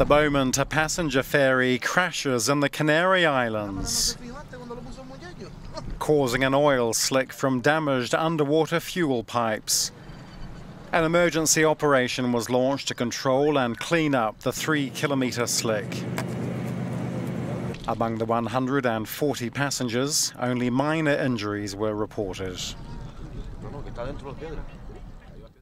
the moment a passenger ferry crashes in the Canary Islands, causing an oil slick from damaged underwater fuel pipes. An emergency operation was launched to control and clean up the three kilometre slick. Among the 140 passengers, only minor injuries were reported.